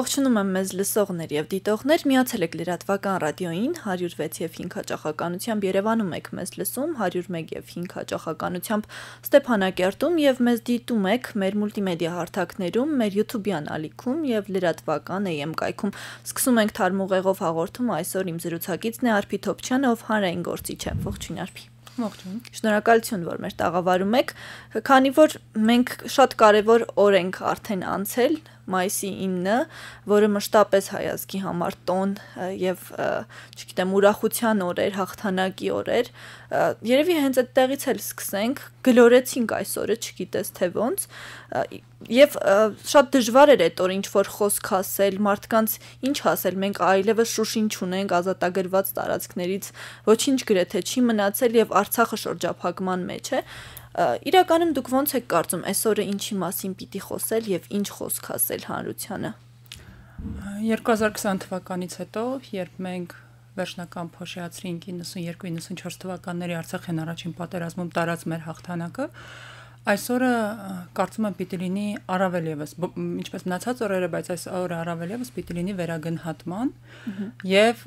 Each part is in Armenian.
Ողջունում եմ մեզ լսողներ եւ դիտողներ։ Միացել եք լրատվական ռադիոին 106 եւ 5 հաճախականությամբ Երևանում եք մեզ լսում 101 եւ 5 հաճախականությամբ Ստեփանակերտում եւ մեզ դիտում եք մեր մուլտիմեդիա հարթակներում, մեր YouTube-յան ալիքում եւ լրատվական AM կայքում։ Սկսում ենք թարմուղեղով հաղորդում այսօր իմ զրուցակիցն է Արփի Թոփչյանը, ով հանրային գործիչ է։ Ողջույն Արփի։ Ողջույն։ Շնորհակալություն, որ մեր տաղավարում եք, քանի որ մենք շատ կարևոր օր ենք արդեն անցել մայիսի 9-ը, որը մշտապես հայազգի համար տոն եւ չգիտեմ ուրախության օրեր, հաղթանակի օրեր։ Երևի հենց այդտեղից էլ սկսենք, գլորեցինք այս օրը, չգիտես թե ոնց, եւ շատ դժվար էր այդ օր ինչ որ խոսք ասել, մարդկանց ինչ ասել, մենք այլևս շուշին չունենք ազատագրված տարածքներից, ոչինչ գրեթե չի մնացել եւ Արցախը շրջափակման մեջ է իրականում դուք ո՞նց եք կարծում այսօրը ինչի մասին պիտի խոսել եւ ինչ խոսք ասել հանրությանը 2020 թվականից հետո երբ մենք վերջնական փոշիացրինք 92-94 թվականների Արցախյան առաջին պատերազմում տարած մեր հաղթանակը այսօրը կարծում եմ պիտի լինի առավել եւս ինչպես մնացած օրերը բայց այս օրը առավել եւս պիտի լինի վերագնահատման եւ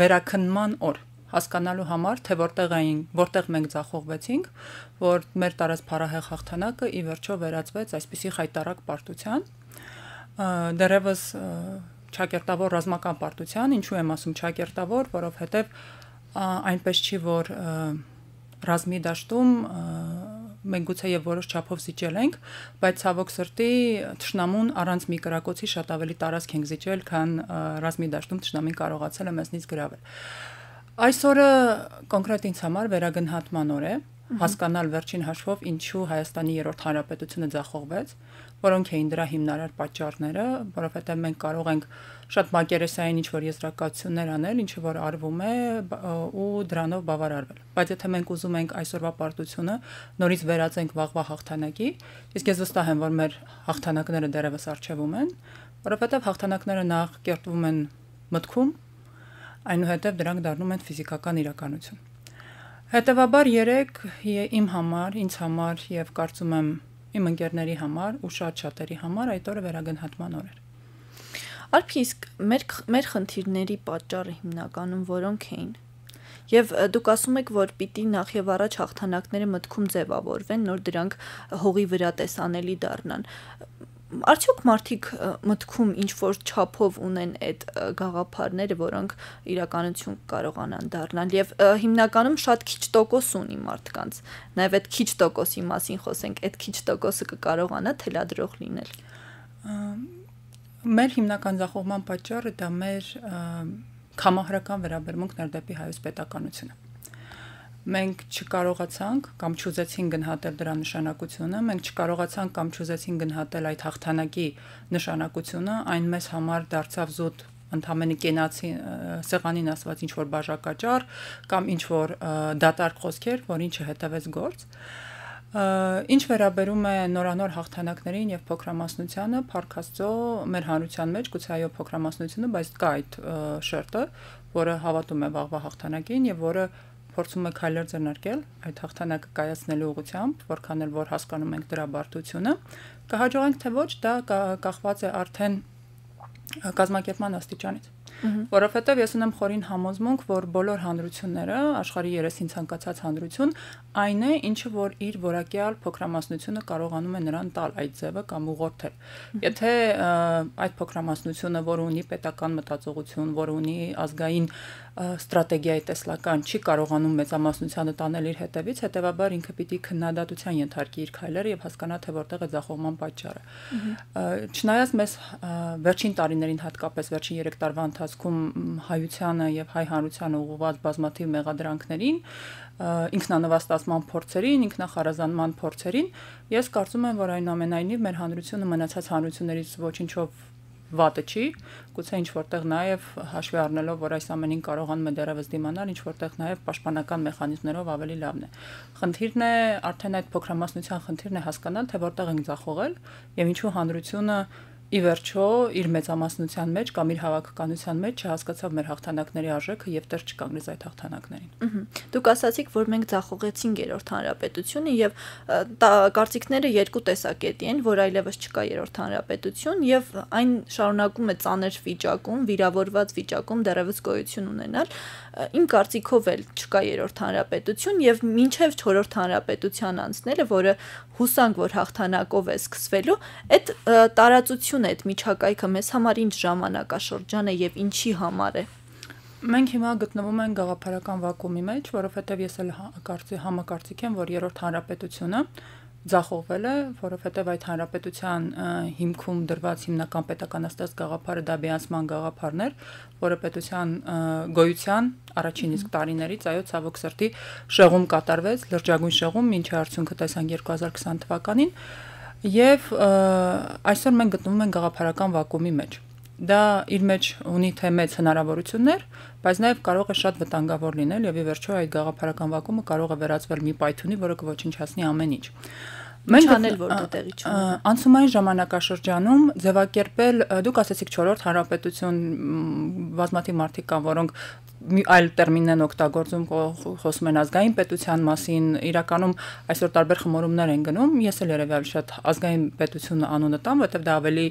վերաքննման օր հասկանալու համար, թե որտեղ էին, որտեղ մենք ցախողվեցինք, որ մեր տարած փարահեղ հաղթանակը ի վերջո վերածվեց այսպիսի խայտարակ պարտության։ Դերևս ճակերտավոր ռազմական պարտության, ինչու եմ ասում ճակերտավոր, որովհետև այնպես չի, որ ռազմի դաշտում մենք գուցե եւ որոշ չափով զիջել ենք, բայց ցավոք սրտի ճշնամուն առանց մի կրակոցի շատ ավելի տարածք ենք զիջել, քան ռազմի դաշտում ճշնամին կարողացել է մեզնից գրավել։ Այսօրը կոնկրետ ինձ համար վերագնահատման օր է, հասկանալ վերջին հաշվով ինչու Հայաստանի երրորդ հանրապետությունը ձախողվեց, որոնք էին դրա հիմնարար պատճառները, որովհետև մենք կարող ենք շատ մակերեսային ինչ որ եզրակացություններ անել, ինչը որ արվում է ու դրանով բավարարվել։ Բայց եթե մենք ուզում ենք այսօրվա պարտությունը նորից վերածենք վաղվա հաղթանակի, իսկ ես վստահ եմ, որ մեր հաղթանակները դեռևս արժևում են, որովհետև հաղթանակները նախ կերտվում են մտքում այնուհետև դրանք դառնում են ֆիզիկական իրականություն։ Հետևաբար 3 իմ համար, ինձ համար եւ կարծում եմ իմ ընկերների համար ու շատ շատերի համար այդ օրը վերագնահատման օր էր։ Արփի իսկ մեր մեր խնդիրների պատճառը հիմնականում որոնք էին։ Եվ դուք ասում եք, որ պիտի նախ եւ առաջ հաղթանակները մտքում ձևավորվեն, նոր դրանք հողի վրա տեսանելի դառնան արդյոք մարդիկ մտքում ինչ որ չափով ունեն այդ գաղափարները, որոնք իրականություն կարողանան դառնալ եւ հիմնականում շատ քիչ տոկոս ունի մարդկանց։ Նաեւ այդ քիչ տոկոսի մասին խոսենք, այդ քիչ տոկոսը կկարողանա թելադրող լինել։ Մեր հիմնական զախողման պատճառը դա մեր կամահրական վերաբերմունքն էր դեպի հայոց պետականությունը մենք չկարողացանք կամ չուզեցին գնահատել դրա նշանակությունը, մենք չկարողացանք կամ չուզեցին գնահատել այդ հաղթանակի նշանակությունը, այն մեզ համար դարձավ զուտ ընդհանրապես կենացի սեղանին ասված ինչ որ բաժակաճար կամ ինչ որ դատարկ խոսքեր, որին չհետևեց գործ։ Ինչ վերաբերում է նորանոր հաղթանակներին եւ փոքրամասնությանը, Փարքաստո մեր հանրության մեջ գուցե այո փոքրամասնությունը, բայց կա այդ շերտը, որը հավատում է վաղվա հաղթանակին եւ որը փորձում եք հայլեր ձեռնարկել այդ հաղթանակը կայացնելու ուղղությամբ, որքան էլ որ հասկանում ենք դրա բարդությունը, կհաջողենք թե ոչ, դա կախված է արդեն կազմակերպման աստիճանից որովհետև ես ունեմ խորին համոզմունք, որ բոլոր հանրությունները, աշխարհի երեսին ցանկացած հանրություն, այն է, ինչը որ իր որակյալ փոքրամասնությունը կարողանում է նրան տալ այդ ձևը կամ ուղղորդել։ Եթե այդ փոքրամասնությունը, որ ունի պետական մտածողություն, որ ունի ազգային ստրատեգիայի տեսլական չի կարողանում մեծամասնությանը տանել իր հետևից, հետեւաբար ինքը պիտի քննադատության ենթարկի իր քայլերը եւ հասկանա թե որտեղ է ձախողման պատճառը։ Չնայած մեզ վերջին տարիներին հատկապես վերջին 3 տարվա ընթացքում հայությանը եւ հայ հանրությանը ուղղված բազմաթիվ մեղադրանքներին, ինքնանվաստացման փորձերին, ինքնախարազանման փորձերին, ես կարծում եմ, որ այնուամենայնիվ մեր հանրությունը մնացած հանրություններից ոչինչով վատը չի, գուցե ինչ որտեղ նաև հաշվի առնելով, որ այս ամենին կարողանում է դեռևս դիմանալ, ինչ որտեղ նաև պաշտպանական մեխանիզմներով ավելի լավն է։ Խնդիրն է արդեն այդ փոքրամասնության խնդիրն է հասկանալ, թե որտեղ ենք ձախողել եւ ինչու հանրությունը ի վերջո իր մեծամասնության մեջ կամ իր հավաքականության մեջ չհասկացավ մեր հաղթանակների արժեքը եւ տեղ չկանգնեց այդ հաղթանակներին։ Դուք ասացիք, որ մենք ցախողեցինք երրորդ հանրապետությունը եւ կարծիքները երկու տեսակետի են, որ այլևս չկա երրորդ հանրապետություն եւ այն շարունակում է ծանր վիճակում, վիրավորված վիճակում դեռևս գոյություն ունենալ իմ կարծիքով էլ չկա երրորդ հանրապետություն եւ մինչեւ չորրորդ հանրապետության անցնելը, որը հուսանք որ հաղթանակով է սկսվելու, այդ տարածությունը, այդ միջակայքը մեզ համար ինչ ժամանակաշրջան է եւ ինչի համար է։ Մենք հիմա գտնվում ենք գաղափարական վակուումի մեջ, որովհետև ես էլ կարծի համակարծիք եմ, որ երրորդ հանրապետությունը ձախողվել է, որովհետև այդ հանրապետության հիմքում դրված հիմնական պետականաստած գաղափարը դա բիանսման գաղափարն էր, որը պետության գոյության առաջին իսկ տարիներից այո ցավոք սրտի շեղում կատարվեց, լրջագույն շեղում, ինչի արդյունքը տեսանք 2020 թվականին, եւ այսօր մենք գտնվում ենք գաղափարական վակուումի մեջ դա իր մեջ ունի թե մեծ հնարավորություններ, բայց նաև կարող է շատ վտանգավոր լինել եւ ի վերջո այդ գաղափարական վակումը կարող է վերածվել մի պայթունի, որը կոչնչացնի ամեն ինչ։ Մենք անել որ դա տեղի չունի։ Անցումային ժամանակաշրջանում ձևակերպել դուք ասացիք 4-րդ հանրապետություն բազմաթիվ մարդիկ կան, որոնք մի այլ տերմին են օգտագործում խոսում են ազգային պետության մասին իրականում այսօր տարբեր խմորումներ են գնում ես էլ երևի ավելի շատ ազգային պետություն անունը տամ որովհետև դա ավելի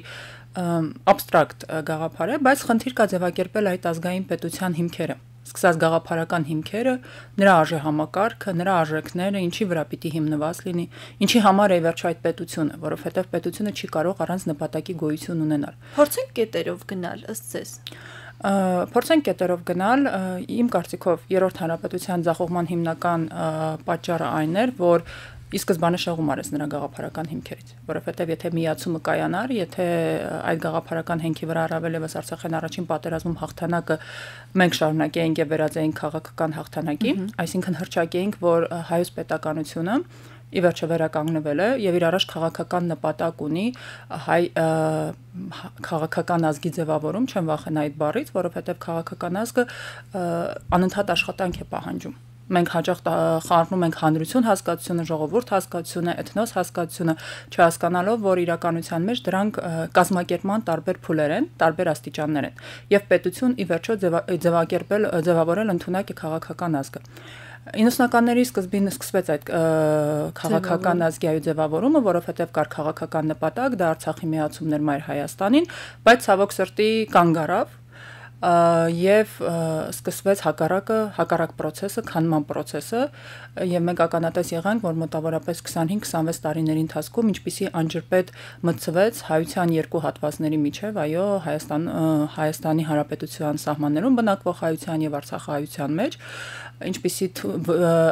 абստրակտ գաղափար է բայց խնդիր կա ձևակերպել այդ ազգային պետության հիմքերը սկսած գաղափարական հիմքերը, նրա արժե համակարգը, նրա արժեքները, ինչի վրա պիտի հիմնված լինի, ինչի համար է վերջ այդ պետությունը, որովհետև պետությունը չի կարող առանց նպատակի գոյություն ունենալ։ Փորձենք կետերով գնալ ըստ ձեզ փորձենք կետերով գնալ իմ կարծիքով երրորդ հանրապետության ձախողման հիմնական պատճառը այն էր որ ի սկզբանե շեղում արեց նրա գաղափարական հիմքերից, որովհետև եթե միացումը կայանար, եթե այդ գաղափարական հենքի վրա առավել եւս Արցախյան առաջին պատերազմում հաղթանակը մենք շարունակեինք եւ վերածեինք քաղաքական հաղթանակի, այսինքն հրճակեինք, որ հայոց պետականությունը ի վերջո վերականգնվել է եւ իր առաջ քաղաքական նպատակ ունի հայ քաղաքական ազգի ձևավորում, չեմ վախենա այդ բառից, որովհետեւ քաղաքական ազգը անընդհատ աշխատանք է պահանջում մենք հաճախ խառնում ենք հանրություն հասկացությունը, ժողովուրդ հասկացությունը, էթնոս հասկացությունը, չհասկանալով, որ իրականության մեջ դրանք կազմակերպման տարբեր փուլեր են, տարբեր աստիճաններ են, եւ պետություն ի վերջո ձևակերպել ձևավորել ընդունակ է քաղաքական ազգը։ 90-ականների սկզբին սկսվեց այդ քաղաքական ազգի ձևավորումը, որովհետև կար քաղաքական նպատակ, դա Արցախի միացումներ Մայր Հայաստանին, բայց ցավոք սրտի կանգ առավ եւ սկսվեց հակառակը հակառակ process-ը, քանման process-ը եւ մենք ականատես եղանք, որ մոտավորապես 25-26 տարիների ընթացքում ինչպիսի անջրպետ մցվեց հայության երկու հատվածների միջև, այո, Հայաստան Հայաստանի Հանրապետության սահմաններում բնակվող հայության եւ Արցախահայության մեջ ինչպիսի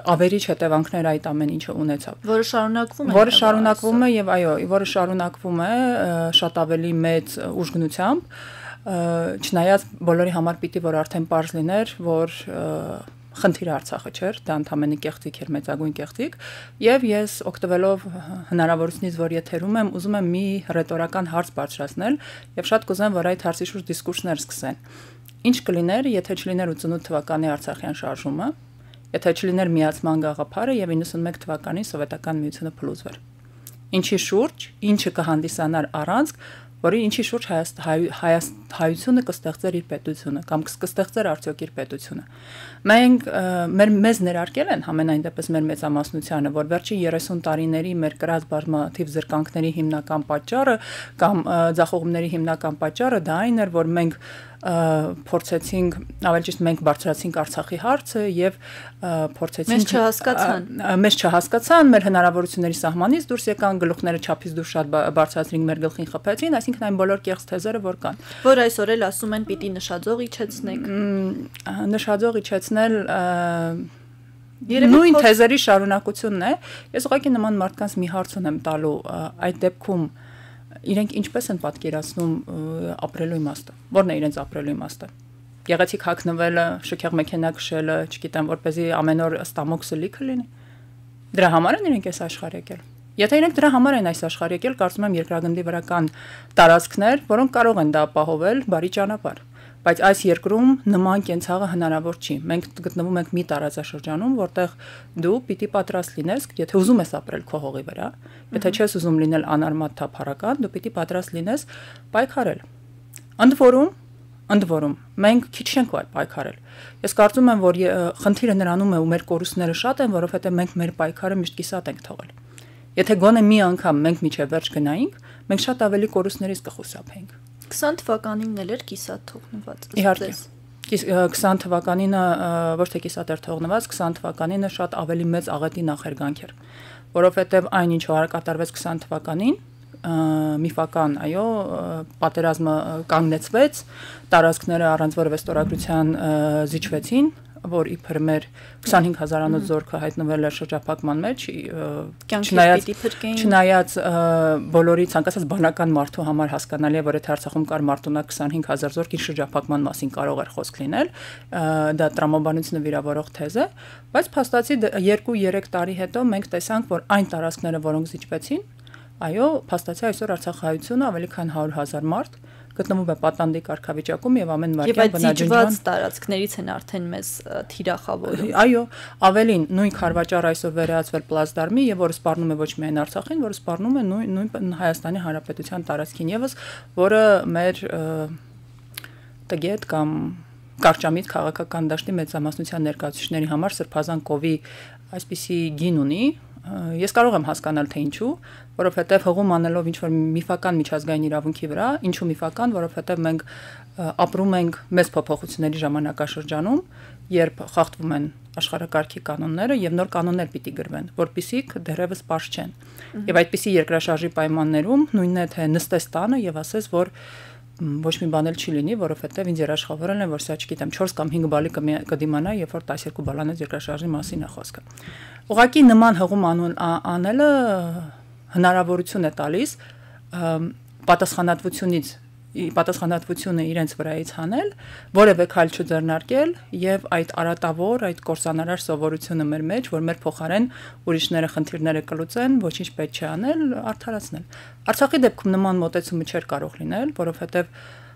ավերիչ հետևանքներ այդ ամեն ինչը ունեցավ որը շարունակվում է որը շարունակվում է եւ այո որը շարունակվում է շատ ավելի մեծ ուժգնությամբ չնայած բոլորի համար պիտի որ արդեն པարզ լիներ, որ խնդիրը Արցախը չէր, դա ընդամենը կեղծիք էր, մեծագույն կեղծիք, եւ ես օգտվելով հնարավորությունից, որ եթերում եմ, ուզում եմ մի ռետորական հարց բարձրացնել եւ շատ կուզեմ, որ այդ հարցի շուրջ դիսկուրսներ սկսեն։ Ինչ կլիներ, եթե չլիներ 88 թվականի Արցախյան շարժումը, եթե չլիներ միացման գաղափարը եւ 91 թվականին սովետական միությունը փլուզվեր։ Ինչի շուրջ, ինչը կհանդիսանար առանց որի ինչի շուրջ հայությունը կստեղծեր իր պետությունը կամ կստեղծեր արդյոք իր պետությունը։ Մենք մեր մեզ ներարկել են համենայն դեպս մեր մեծամասնությանը, որ վերջին 30 տարիների մեր կրած բազմաթիվ զրկանքների հիմնական պատճառը կամ ձախողումների հիմնական պատճառը դա այն էր, որ մենք փորձեցինք, ավելի ճիշտ մենք բարձրացինք Արցախի հարցը եւ փորձեցինք Մեզ չհասկացան։ Մեզ չհասկացան, մեր հնարավորությունների սահմանից դուրս եկան, գլուխները չափից դուրս շատ բարձրացրինք, մեր գլխին խփեցին, այսինքն այն բոլոր կեղծ թեզերը, որ կան։ Որ այսօր էլ ասում են պիտի նշաձող իջեցնեք։ Նշաձող իջեցնել նույն թեզերի շարունակությունն է։ Ես ուղղակի նման մարդկանց մի հարց ունեմ տալու այդ դեպքում իրենք ինչպես են պատկերացնում ապրելու իմաստը։ Որն է իրենց ապրելու իմաստը։ Գեղեցիկ հակնվելը, շքեղ մեքենա քշելը, չգիտեմ, որպեսզի ամեն օր ստամոքսը լիքը լինի։ Դրա համար են իրենք այս աշխարհ եկել։ Եթե իրենք դրա համար են այս աշխարհ եկել, կարծում եմ երկրագնդի վրա կան տարածքներ, որոնք կարող են դա ապահովել բարի ճանապարհ բայց այս երկրում նման կենցաղը հնարավոր չի։ Մենք գտնվում ենք մի տարածաշրջանում, որտեղ դու պիտի պատրաստ լինես, եթե ուզում ես ապրել քո հողի վրա, եթե չես ուզում լինել անարմատ թափառական, դու պիտի պատրաստ լինես պայքարել։ Ընդ որում, ընդ որում, մենք քիչ չենք պայքարել։ Ես կարծում եմ, որ խնդիրը նրանում է ու մեր կորուստները շատ են, որովհետև մենք մեր պայքարը միշտ կիսատ ենք թողել։ Եթե գոնե մի անգամ մենք միջև վերջ գնայինք, մենք շատ ավելի կորուստներից կխուսափեինք։ 20 թվականին էլ էր կիսատ թողնված։ Իհարկե։ 20 թվականինը ոչ թե կիսատ էր թողնված, 20 թվականինը շատ ավելի մեծ աղետի նախերգանք էր, որովհետև այն ինչ որ կատարվեց 20 թվականին, միֆական, այո, պատերազմը կանգնեցվեց, տարածքները առանց որևէ ստորագրության զիջվեցին, որ իբր մեր 25000-անոց զորքը հայտնվել է շրջափակման մեջ, չնայած չնայած բոլորի ցանկացած բանական մարդու համար հասկանալի է, որ եթե Արցախում կար մարտունակ 25000 զորք, իր շրջափակման մասին կարող էր խոսք լինել, դա տրամաբանությունը վիրավորող թեզ է, բայց փաստացի 2-3 տարի հետո մենք տեսանք, որ այն տարածքները, որոնք զիջվեցին, այո, փաստացի այսօր Արցախահայությունը ավելի քան 100.000 մարդ գտնվում է պատանդի կարգավիճակում եւ ամեն վարքյան բնաջնջման տարածքներից են արդեն մեզ թիրախավորում։ Այո, ավելին նույն քարվաճառ այսօր վերահացվել պլազդարմի եւ որը սպառնում է ոչ միայն Արցախին, որը սպառնում է նույն նույն Հայաստանի Հանրապետության տարածքին եւս, որը մեր տգետ կամ կարճամիտ քաղաքական դաշտի մեծամասնության ներկայացուցիչների համար սրբազան կովի այսպիսի գին ունի, ես կարող եմ հասկանալ թե ինչու, որովհետև հողում անելով ինչ որ միֆական միջազգային իրավունքի վրա, ինչու միֆական, որովհետև մենք ապրում ենք մեծ փոփոխությունների ժամանակաշրջանում, երբ խախտվում են աշխարհակարգի կանոնները եւ նոր կանոններ պիտի գրվեն, որpիսիք դեռևս པարզ չեն։ Եվ այդպիսի երկրաշարժի պայմաններում նույնն է թե նստես տանը եւ ասես, որ ոչ մի բան էլ չի լինի, որովհետև ինձ երաշխավորել են, որ սա չգիտեմ 4 կամ 5 բալի կդիմանա, երբ որ 12 բալանից երկրաշարժի մասին է խոսքը։ Ուղղակի նման հղում անուն անելը հնարավորություն է տալիս պատասխանատվությունից պատասխանատվությունը իրենց վրայից հանել, որևէ քայլ չձեռնարկել եւ այդ արատավոր, այդ կորսանարար սովորությունը մեր մեջ, որ մեր փոխարեն ուրիշները խնդիրները կլուծեն, ոչինչ պետք չի անել, արդարացնել։ Արցախի դեպքում նման մոտեցումը չէր կարող լինել, որովհետեւ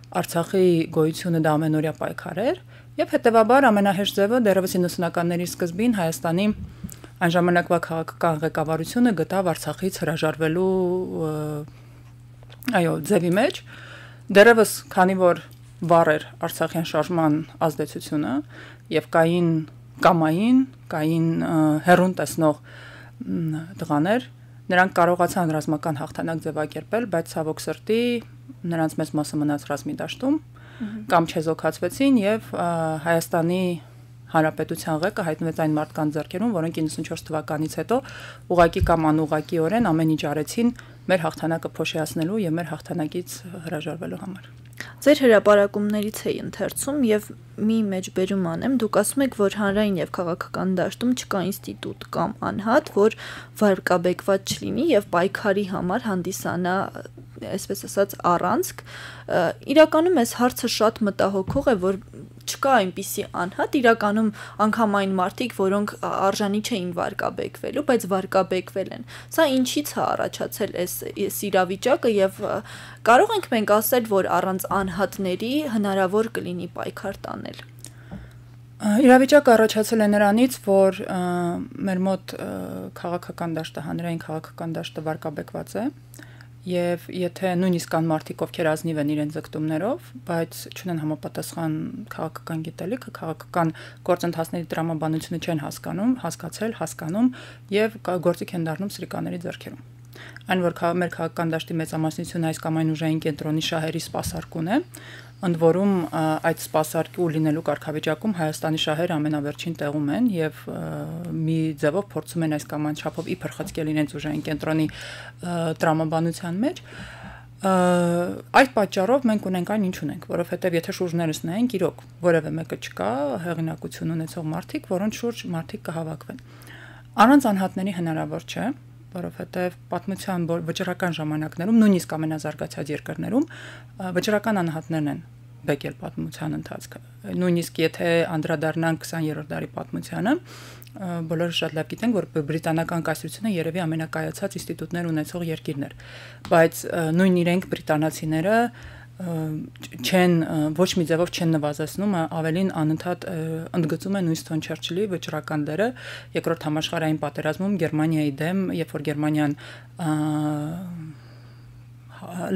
Արցախի գոյությունը դա ամենօրյա պայքար էր եւ հետեւաբար ամենահեշտ ձևը դեռևս 90-ականների սկզբին Հայաստանի այն ժամանակվա քաղաքական ղեկավարությունը գտավ Արցախից հրաժարվելու այո, ձևի մեջ դերևս քանի որ վառ էր Արցախյան շարժման ազդեցությունը եւ կային կամային, կային հերուն տեսնող տղաներ, նրանք կարողացան ռազմական հաղթանակ ձևակերպել, բայց ցավոք սրտի նրանց մեծ մասը մնաց ռազմի դաշտում կամ չեզոքացվեցին եւ Հայաստանի Հանրապետության ղեկը հայտնվեց այն մարդկանց ձեռքերում, որոնք 94 թվականից հետո ուղակի կամ անուղակիորեն ամեն ինչ արեցին մեր հաղթանակը փոշիացնելու եւ մեր հաղթանակից հրաժարվելու համար։ Ձեր հրապարակումներից էի ընթերցում եւ մի մեջբերում անեմ, դուք ասում եք, որ հանրային եւ քաղաքական դաշտում չկա ինստիտուտ կամ անհատ, որ վարկաբեկված չլինի եւ պայքարի համար հանդիսանա այսպես ասած առանցք իրականում այս հարցը շատ մտահոգող է որ չկա այնպիսի անհատ իրականում անգամ այն մարդիկ որոնք արժանի չէին վարկաբեկվելու բայց վարկաբեկվել են սա ինչից է առաջացել այս այս իրավիճակը եւ կարող ենք մենք ասել որ առանց անհատների հնարավոր կլինի պայքար տանել Իրավիճակը առաջացել է նրանից, որ մեր մոտ քաղաքական դաշտը, հանրային քաղաքական դաշտը վարկաբեկված է, Եվ եթե նույնիսկ կան մարդիկ, ովքեր ազնիվ են իրենց ձգտումներով, բայց չունեն համապատասխան քաղաքական գիտելիքը, քաղաքական գործընթացների տրամաբանությունը չեն հասկանում, հասկացել, հասկանում եւ գործիք են դառնում սրիկաների ձեռքերում։ Այն որ մեր քաղաքական դաշտի մեծամասնությունը այս կամ այն ուժային կենտրոնի շահերի սպասարկուն է, ընդ որում այդ սպասարկու լինելու կարգավիճակում Հայաստանի շահերը ամենավերջին տեղում են եւ մի ձևով փորձում են այս կամ այն չափով իբր խցկել իրենց ուժային կենտրոնի տրամաբանության մեջ այդ պատճառով մենք ունենք այն ինչ ունենք, որովհետև եթե շուրջներս նայենք, իրոք որևէ մեկը չկա հեղինակություն ունեցող մարդիկ, որոնց շուրջ մարդիկ կհավաքվեն։ Առանց անհատների հնարավոր չէ, որովհետև պատմության վճռական ժամանակներում, նույնիսկ ամենազարգացած երկրներում վճռական անհատներն են բեկել պատմության ընթացքը։ Նույնիսկ եթե անդրադառնանք 20-րդ դարի պատմությանը, բոլորը շատ լավ գիտեն, որ բրիտանական կայսրությունը երևի ամենակայացած ինստիտուտներ ունեցող երկիրն էր։ Բայց նույն իրենք բրիտանացիները չեն ոչ մի ձևով չեն նվազեցնում, ավելին անընդհատ ընդգծում են Ուինստոն Չերչիլի վճռական դերը երկրորդ համաշխարհային պատերազմում Գերմանիայի դեմ, երբ որ Գերմանիան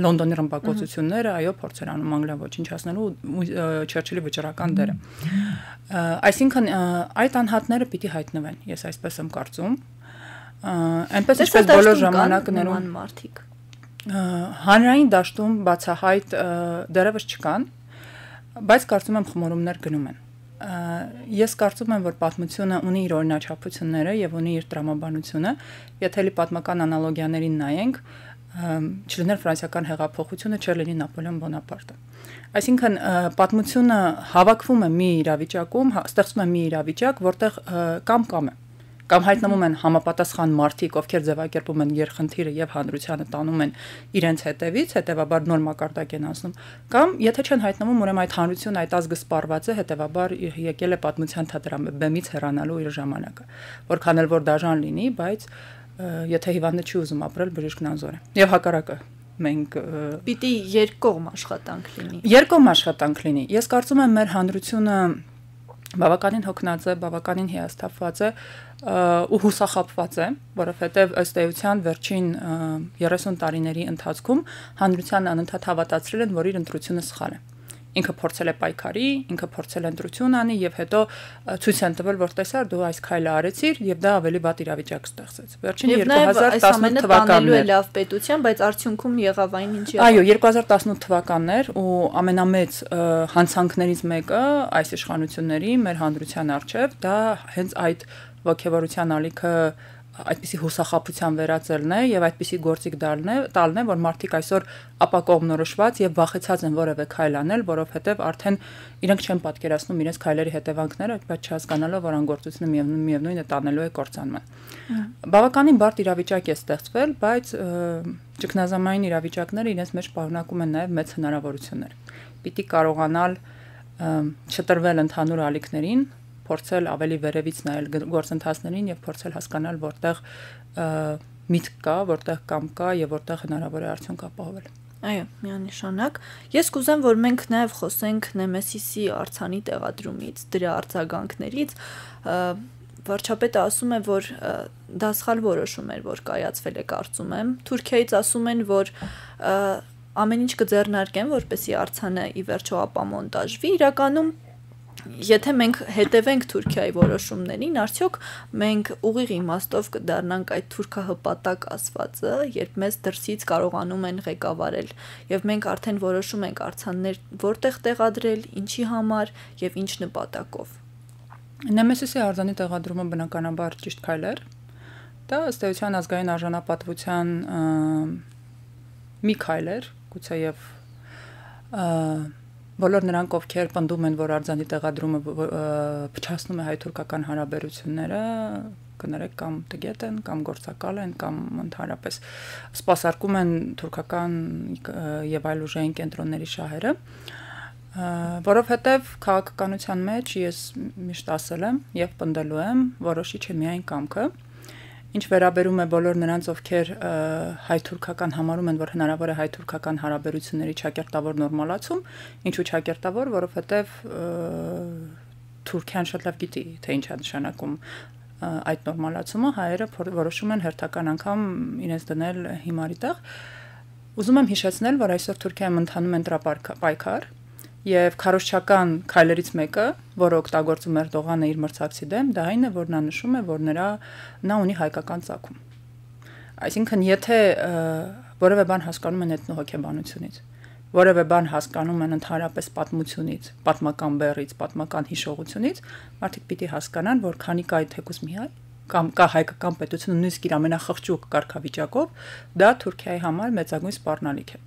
Լոնդոնի ռմբակոծությունները, այո, փորձեր անում Անգլիան ոչնչացնելու Չերչիլի վճռական դերը։ Այսինքն այդ անհատները պիտի հայտնվեն, ես այսպես եմ կարծում։ Այնպես ինչպես բոլոր ժամանակներում մարդիկ հանրային դաշտում բացահայտ դերևս չկան, բայց կարծում եմ խմորումներ գնում են ես կարծում եմ, որ պատմությունը ունի իր օրինաչափությունները եւ ունի իր տրամաբանությունը։ Եթե լի պատմական անալոգիաներին նայենք, չլիներ ֆրանսիական հեղափոխությունը, չէր լինի Նապոլեոն Բոնապարտը։ Այսինքն պատմությունը հավաքվում է մի իրավիճակում, հա, ստեղծում է մի իրավիճակ, որտեղ կամ կամ է կամ հայտնվում են համապատասխան մարդիկ, ովքեր ձևակերպում են երխնդիրը եւ հանրությանը տանում են իրենց հետևից, հետեւաբար նոր մակարդակ են անցնում, կամ եթե չեն հայտնվում, ուրեմն այդ հանրությունը, այդ ազգը սպառված է, հետեւաբար եկել է պատմության թատրամբեմից հեռանալու իր ժամանակը։ Որքան էլ որ դաժան լինի, բայց եթե հիվանդը չի ուզում ապրել բժիշկն անզոր է։ Եվ հակառակը մենք պիտի երկկողմ աշխատանք լինի։ Երկկողմ աշխատանք լինի։ Ես կարծում եմ մեր հանրությունը բավականին հոգնած է, բավականին հիասթափված է ու հուսախապված է, որովհետև ըստ էության վերջին 30 տարիների ընթացքում հանրության անընդհատ հավատացրել են, որ իր ընտրությունը սխալ է ինքը փորձել է պայքարի, ինքը փորձել է ընտրություն անի եւ հետո ցույց են տվել, որ տեսար դու այս քայլը արեցիր եւ դա ավելի վատ իրավիճակ ստեղծեց։ Վերջին 2018 թվականն է լավ պետության, բայց արդյունքում եղավ այն ինչ եղավ։ Այո, 2018 թվականներ ու ամենամեծ հանցանքներից մեկը այս իշխանությունների մեր հանրության արչեւ դա հենց այդ ողջավորության ալիքը այդպիսի հուսախապության վերածելն է եւ այդպիսի գործիք դալն է տալն է որ մարդիկ այսօր ապակողմնորոշված եւ վախեցած են որևէ քայլ անել որովհետեւ արդեն իրենք չեն պատկերացնում իրենց քայլերի հետևանքները բայց չհասկանալով որ անգործությունը միևնույն միևնույն է տանելու է կործանման բավականին բարդ իրավիճակ է ստեղծվել բայց ճգնազամային իրավիճակները իրենց մեջ պարունակում են նաեւ մեծ հնարավորություններ պիտի կարողանալ չտրվել ընդհանուր ալիքներին փորձել ավելի վերևից նայել գործընթացներին եւ փորձել հասկանալ որտեղ միտք կա, որտեղ կամ կա եւ որտեղ հնարավոր է արդյունք ապահովել։ Այո, միանշանակ։ Ես կուզեմ, որ մենք նաև խոսենք Նեմեսիսի արցանի տեղադրումից, դրա արձագանքներից։ Վարչապետը ասում է, որ դա սխալ որոշում էր, որ կայացվել է, կարծում եմ։ Թուրքիայից ասում են, որ ամեն ինչ կձեռնարկեն, որպեսի արցանը ի վերջո ապամոնտաժվի։ Իրականում եթե մենք հետևենք Թուրքիայի որոշումներին, արդյոք մենք ուղիղ իմաստով կդառնանք այդ թուրքահպատակ ասվածը, երբ մեզ դրսից կարողանում են ղեկավարել եւ մենք արդեն որոշում ենք արցաններ որտեղ տեղադրել, ինչի համար եւ ինչ նպատակով։ Նեմեսիսի արձանի տեղադրումը բնականաբար ճիշտ քայլ էր։ Դա ըստ էության ազգային արժանապատվության մի քայլ էր, գուցե եւ բոլոր նրանք ովքեր պնդում են, որ արձանի տեղադրումը փչացնում է հայ-թուրքական հարաբերությունները, կներեք կամ տգետ են, կամ գործակալ են, կամ ընդհանրապես սпасարկում են թուրքական եւ այլ ուժային կենտրոնների շահերը, որովհետեւ քաղաքականության մեջ ես միշտ ասել եմ եւ պնդելու եմ, որոշիչ է միայն կամքը, կա Ինչ վերաբերում է բոլոր նրանց, ովքեր հայ-թուրքական համարում են, որ հնարավոր է հայ-թուրքական հարաբերությունների ճակերտավոր նորմալացում, ինչու ճակերտավոր, որովհետև Թուրքիան շատ լավ գիտի, թե ինչ է նշանակում այդ նորմալացումը, հայերը որոշում են հերթական անգամ իրենց դնել հիմարի տեղ։ Ուզում եմ հիշեցնել, որ այսօր Թուրքիայում ընթանում են տրապայքար, Եվ քարոշչական քայլերից մեկը, որը օգտագործում էր Դողանը իր մրցակցի դեմ, դա այն է, որ նա նշում է, որ նրա նա ունի հայկական ցակում։ Այսինքն, եթե որևէ բան հասկանում են էթնոհոգեբանությունից, որևէ բան հասկանում են ընդհանրապես պատմությունից, պատմական բեռից, պատմական հիշողությունից, մարդիկ պիտի հասկանան, որ քանի կա այդ թեկուս մի հայ կամ կա հայկական պետությունը նույնիսկ իր ամենախղճուկ կարգավիճակով, դա Թուրքիայի համար մեծագույն սպառնալիք է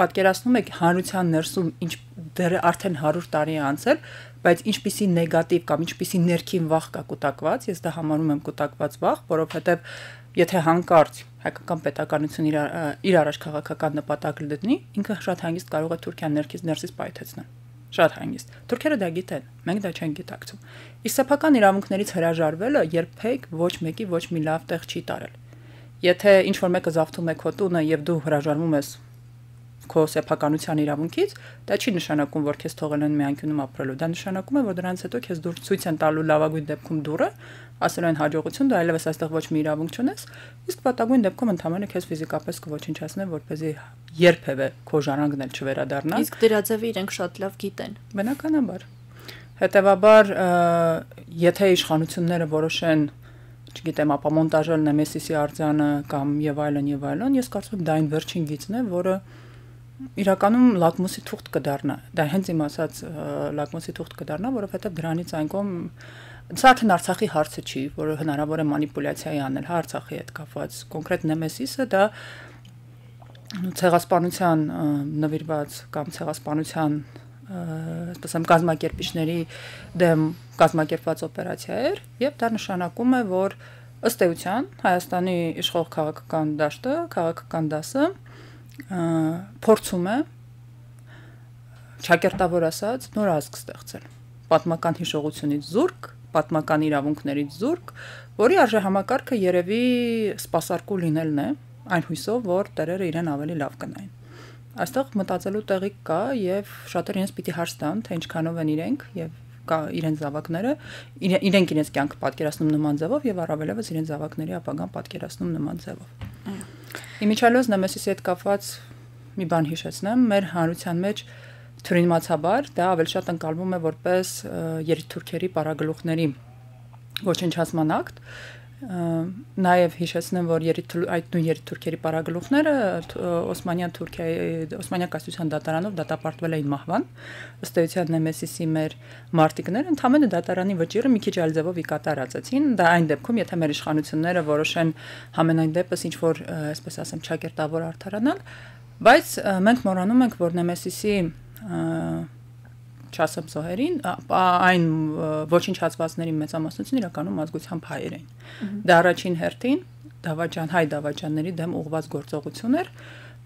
պատկերացնում եք հանրության ներսում ինչ դեռ արդեն 100 տարի է անցել, բայց ինչպիսի նեգատիվ կամ ինչպիսի ներքին վախ կա կուտակված, ես դա համարում եմ կուտակված վախ, որովհետև եթե հանկարծ հայկական պետականություն իր իր առաջ քաղաքական նպատակ դնի, ինքը շատ հանգիստ կարող է Թուրքիան ներքից ներսից պայթեցնել շատ հանգիստ։ Թուրքերը դա գիտեն, մենք դա չենք գիտակցում։ Իսկ սեփական իրավունքներից հրաժարվելը երբեք ոչ մեկի ոչ մի լավ տեղ չի տարել։ Եթե ինչ որ մեկը զավթում է քո տունը եւ դու հրաժարվում ես քո սեփականության իրավունքից, դա չի նշանակում, որ քեզ թողել են միանկյունում ապրելու։ Դա նշանակում է, որ դրանից հետո քեզ դուր ցույց են տալու լավագույն դեպքում դուրը, ասել են հաջողություն, դու այլևս այստեղ ոչ մի իրավունք չունես, իսկ պատագույն դեպքում ընդհանրապես քեզ ֆիզիկապես կոչնչացնեն, որպեսզի երբևէ քո ժառանգն էլ չվերադառնա։ Իսկ դրա ձևը իրենք շատ լավ գիտեն։ Բնականաբար։ Հետևաբար, եթե իշխանությունները որոշեն չգիտեմ, ապա մոնտաժել Նեմեսիսի արձանը կամ եւ այլն եւ այլն, ես կարծում եմ դա այն վերջին գիծն է, որը իրականում լակմուսի թուղթ կդառնա։ Դա հենց իմ ասած լակմուսի թուղթ կդառնա, որովհետեւ դրանից այն կողմ Սա արդեն Արցախի հարցը չի, որը հնարավոր է մանիպուլյացիայի անել հա Արցախի հետ կապված։ Կոնկրետ Նեմեսիսը դա ցեղասպանության նվիրված կամ ցեղասպանության ասեմ կազմակերպիչների դեմ կազմակերպված օպերացիա էր եւ դա նշանակում է որ ըստ էության Հայաստանի իշխող քաղաքական դաշտը, քաղաքական դասը փորձում է ճակերտավոր ասած նոր ազգ ստեղծել. պատմական հիշողությունից զուրկ պատմական իրավունքներից զուրկ, որի արժե համակարգը երևի սпасարկու լինելն է, այն հույսով, որ տերերը իրեն ավելի լավ կնային։ Այստեղ մտածելու տեղի կա եւ շատերն ինձ պիտի հարց տան, թե ինչքանով են իրենք եւ կա իրենց զավակները, իրենք իրենց կյանքը պատկերացնում նման ձևով եւ առավելևս իրենց զավակների ապագան պատկերացնում նման ձևով։ Այո Իմիջալոս Նեմեսիսի հետ կապված մի բան հիշեցնեմ, մեր հանրության մեջ թյուրիմացաբար դա ավելի շատ ընկալվում է որպես երիտթուրքերի պարագլուխների ոչնչացման ակտ նաև հիշեցնեմ, որ այդ նույն երիտթուրքերի պարագլուխները Օսմանյան Թուրքիայի Օսմանյան կայսրության դատարանով դատապարտվել էին մահվան։ Ըստ էության Նեմեսիսի մեր մարտիկները ընդհանրապես դատարանի վճիռը մի քիչ այլ ձևով իկատարացեցին։ Դա այն դեպքում, եթե մեր իշխանությունները որոշեն համենայն դեպս ինչ որ, այսպես ասեմ, ճակերտավոր արդարանալ, բայց մենք մոռանում ենք, որ Նեմեսիսի չասեմ զոհերին, այն ոչնչացվածների մեծամասնությունը իրականում ազգությամբ հայեր էին։ Դա առաջին հերթին դավաճան հայ դավաճանների դեմ ուղված գործողություն էր,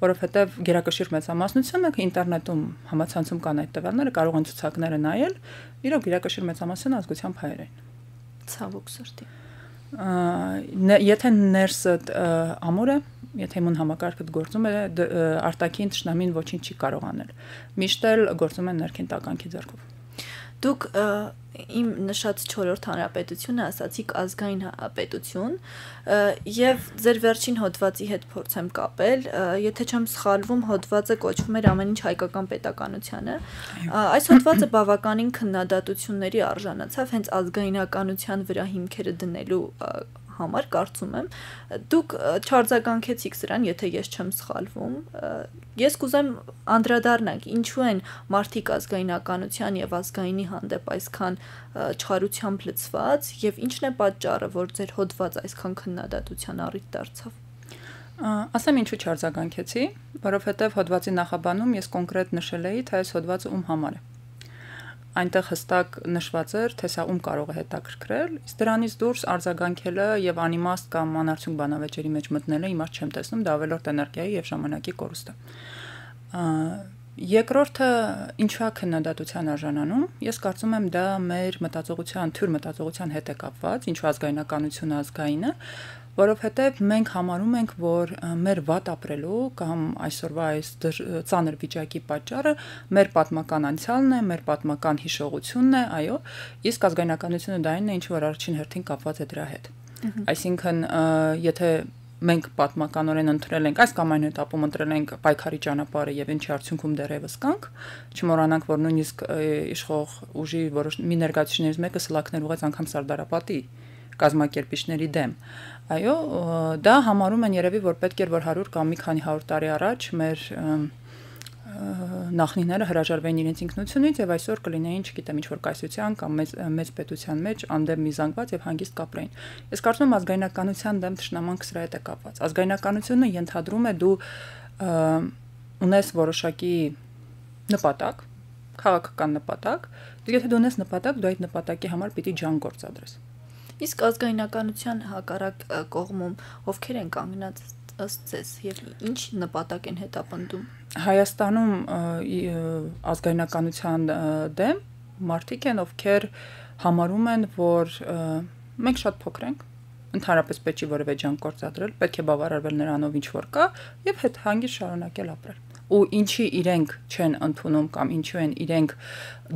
որովհետև գերակշիռ մեծամասնությունը ինտերնետում համացանցում կան այդ տվյալները, կարող են ցուցակները նայել, իրոք գերակշիռ մեծամասնությունը ազգությամբ հայեր էին։ Ցավոք սրտի եթե ներսը ամուր է, եթե իմուն համակարգը գործում է, արտաքին ճշնամին ոչինչ չի կարող անել։ Միշտ էլ գործում են ներքին տականքի ձեռքով։ Դուք իմ նշած 4-րդ հանրապետությունը ասացիք ազգային պետություն եւ ձեր վերջին հոդվածի հետ փորձեմ կապել եթե չեմ սխալվում հոդվածը կոչվում էր ամեն ինչ հայկական պետականությանը այս հոդվածը բավականին քննադատությունների արժանացավ հենց ազգայնականության վրա հիմքերը դնելու համար կարծում եմ դուք չարձագանքեցիք սրան, եթե ես չեմ սխալվում։ Ես կուզեմ անդրադառնանք, ինչու են մարդիկ ազգայնականության եւ ազգայինի հանդեպ այսքան չարությամբ լցված եւ ինչն է պատճառը, որ ձեր հոդված այսքան քննադատության առիթ դարձավ։ Ասեմ ինչու չարձագանքեցի, որովհետև հոդվածի նախաբանում ես կոնկրետ նշել էի, թե այս հոդվածը ում համար է այնտեղ հստակ նշված էր, թե սա ում կարող է հետաքրքրել, իսկ դրանից դուրս արձագանքելը եւ անիմաստ կամ անարդյունք բանավեճերի մեջ մտնելը իմաստ չեմ տեսնում, դա ավելորտ էներգիայի եւ ժամանակի կորուստ է։ Երկրորդը ինչու է քննադատության արժանանում։ Ես կարծում եմ դա մեր մտածողության, թյուր մտածողության հետ է կապված, ինչու ազգայնականությունը ազգայինը, որովհետև մենք համարում ենք, որ մեր վատ ապրելու կամ այսօրվա այս ծանր վիճակի պատճառը մեր պատմական անցյալն է, մեր պատմական հիշողությունն է, այո, իսկ ազգայնականությունը դա այն է, ինչ որ առաջին հերթին կապված է դրա հետ։ Այսինքն, եթե մենք պատմականորեն ընտրել ենք այս կամ այն этаպում ընտրել ենք պայքարի ճանապարհը եւ ինչի արդյունքում դեռևս կանք չմոռանանք որ նույնիսկ իշխող ուժի որոշ մի ներկայացուցիչներից մեկը սլակներ ուղեց անգամ սարդարապատի կազմակերպիչների դեմ Այո, դա համարում են երևի որ պետք էր որ 100 կամ մի քանի 100 տարի առաջ մեր նախնիները հրաժարվեին իրենց ինքնությունից եւ այսօր կլինեին, չգիտեմ, ինչ որ կայսրության կամ մեծ մեծ պետության մեջ անդեմ միզանգված եւ հանգիստ կապրեին։ Ես կարծում եմ ազգայնականության դեմ ճշնամանք սրա հետ է կապված։ Ազգայնականությունը ենթադրում է դու ունես որոշակի նպատակ, քաղաքական նպատակ, եթե դու ունես նպատակ, դու այդ նպատակի համար պիտի ջան գործադրես։ Իսկ ազգայնականության հակառակ կողմում ովքեր են կանգնած ըստ ձեզ եւ ինչ նպատակ են հետապնդում? Հայաստանում ազգայնականության դեմ մարդիկ են ովքեր համարում են որ մենք շատ փոքր ենք ընդհանրապես պետք չի որևէ ջանք գործադրել պետք է բավարարվել նրանով ինչ որ կա եւ հետ հանգիստ շարունակել ապրել ու ինչի իրենք չեն ընդունում կամ ինչու են իրենք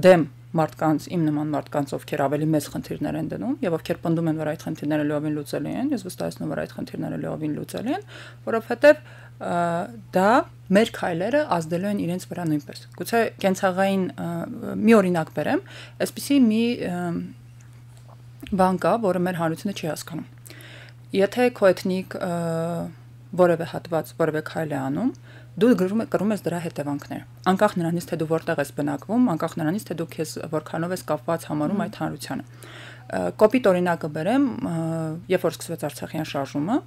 դեմ մարդկանց, իմ նման մարդկանց, ովքեր ավելի մեծ խնդիրներ են դնում եւ ովքեր պնդում են, որ այդ խնդիրները լիովին լուծելի են, ես վստահեցնում որ այդ խնդիրները լիովին լուծելի են, որովհետեւ դա մեր քայլերը ազդելու են իրենց վրա նույնպես։ Գուցե կենցաղային մի օրինակ բերեմ, այսպեսի մի բան կա, որը մեր հանրությունը չի հասկանում։ Եթե քո էթնիկ որևէ հատված, որևէ քայլ է անում, դու գրում ես կրում ես դրա հետևանքները։ Անկախ նրանից, թե դու որտեղ ես բնակվում, անկախ նրանից, թե դու քեզ որքանով ես կապված համարում այդ հանրությանը։ Կոպիտ օրինակը բերեմ, երբ որ սկսվեց Արցախյան շարժումը,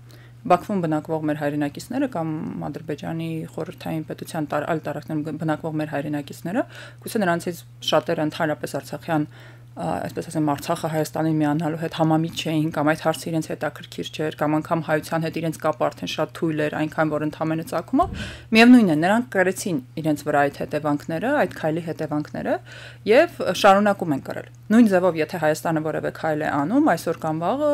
Բաքվում բնակվող մեր հայրենակիցները կամ Ադրբեջանի խորհրդային պետության այլ տարածքներում բնակվող մեր հայրենակիցները, գուցե նրանցից շատերը ընդհանրապես Արցախյան այսպես ասեմ Արցախը Հայաստանին միանալու հետ համամիջ չէին կամ այդ հարցը իրենց հետաքրքիր չէր կամ անգամ հայության հետ իրենց կապը արդեն շատ թույլ էր այնքան որ ընդամենը ցակումով միևնույնն է նրանք կրեցին իրենց վրա այդ հետևանքները այդ քայլի հետևանքները եւ շարունակում են կրել նույն ձևով եթե Հայաստանը որևէ քայլ է անում այսօր կամ վաղը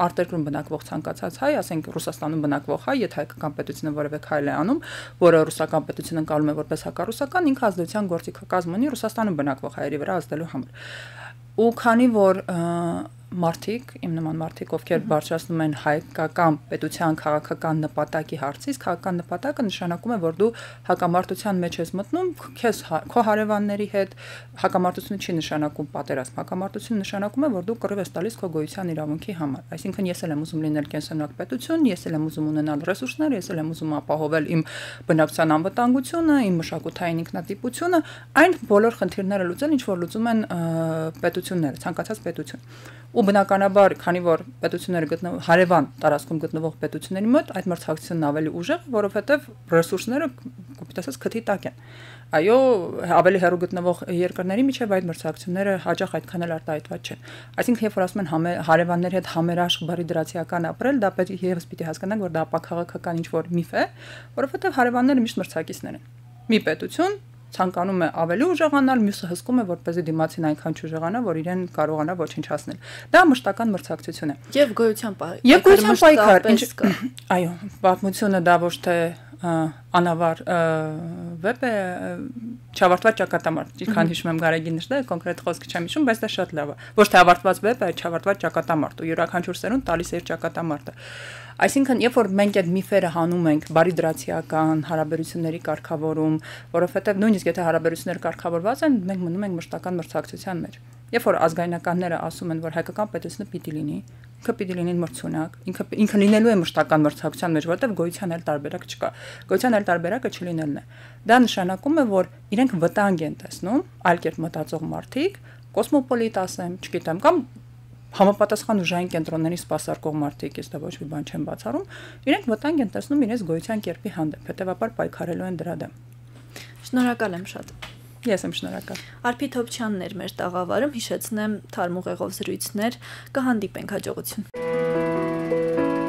արտերկրում բնակվող ցանկացած հայ, ասենք Ռուսաստանում բնակվող հայ, եթե հայկական պետությունը որևէ քայլ է անում, որը ռուսական պետությունը ընկալում է որպես հակառուսական, ինքը ազդեցության գործիքակազմ ունի Ռուսաստանում բնակվող հայերի վրա ազդելու համար ու քանի որ մարդիկ, իմ նման մարդիկ, ովքեր բարձրացնում են հայկական պետության քաղաքական նպատակի հարցից, քաղաքական նպատակը նշանակում է, որ դու հակամարտության մեջ ես մտնում, քեզ հա, քո հարևանների հետ հակամարտությունը չի նշանակում պատերազմ, հակամարտությունը նշանակում է, որ դու կռիվ ես տալիս քո գոյության իրավունքի համար։ Այսինքն ես էլ եմ ուզում լինել կենսունակ պետություն, ես էլ եմ ուզում ունենալ ռեսուրսներ, ես էլ եմ ուզում ապահովել իմ բնակության անվտանգությունը, իմ մշակութային ինքնատիպությունը, այն բոլոր խնդիրները լուծել, ինչ որ լուծում են պետությունները, ցանկացած պետություն ու բնականաբար, քանի որ պետությունները գտնվում հարևան տարածքում գտնվող պետությունների մոտ, այդ մրցակցությունն ավելի ուժեղ, որովհետև ռեսուրսները, կոպիտ ասած, քթի տակ են։ Այո, ավելի հեռու գտնվող երկրների միջև այդ մրցակցությունները հաճախ այդքան էլ արտահայտված չեն։ Այսինքն, երբ որ ասում են հարևանների հետ համերաշխ բարի դրացիական ապրել, դա պետք է եւս պիտի հասկանանք, որ դա ապակաղակական ինչ որ միֆ է, որովհետև հարևանները միշտ մրցակիցներ են։ Մի պետություն ցանկանում է ավելի ուժեղանալ, մյուսը հսկում է, որպեսզի դիմացին այնքան չուժեղանա, որ իրեն կարողանա ոչնչացնել։ Դա մշտական մրցակցություն է։ Եվ գոյության պայքար։ Եվ գոյության պայքար, ինչ այո, պատմությունը դա ոչ թե անավար վեպ է չավարտված ճակատամարտ։ Ինչքան հիշում եմ Գարեգին նշել, կոնկրետ խոսքը չեմ հիշում, բայց դա շատ լավ է։ Ոչ թե ավարտված վեպ է, չավարտված ճակատամարտ ու յուրաքանչյուր սերունդ տալիս է ճակատամարտը։ Այսինքն, երբ որ մենք այդ միֆերը հանում ենք բարի դրացիական հարաբերությունների կարգավորում, որովհետև նույնիսկ եթե հարաբերությունները կարգավորված են, մենք մնում ենք մշտական մրցակցության մեջ։ Երբ որ ազգայնականները ասում են, որ հայկական պետությունը պիտի լինի, ինքը պիտի լինի մրցունակ, ինքը ինքը լինելու է մշտական մրցակցության մեջ, որովհետև գոյության այլ տարբերակ չկա։ Գոյության այլ տարբերակը չլինելն է։ Դա նշանակում է, որ իրենք վտանգ են տեսնում այլ կերպ մտածող մարդիկ, կոսմոպոլիտ ասեմ, չգիտեմ, կամ համապատասխան ուժային կենտրոնների սպասարկող մարդիկ, ես դա ոչ մի բան չեմ բացառում, իրենք վտանգ են տեսնում իրենց գոյության կերպի հանդեպ, հետեւաբար պայքարելու են դրա դեմ։ Շնորհակալ եմ շատ։ Ես եմ շնորհակալ։ Արփի Թոփչյանն էր մեր տաղավարում, հիշեցնեմ թարմուղեղով զրույցներ, կհանդիպենք հաջողություն։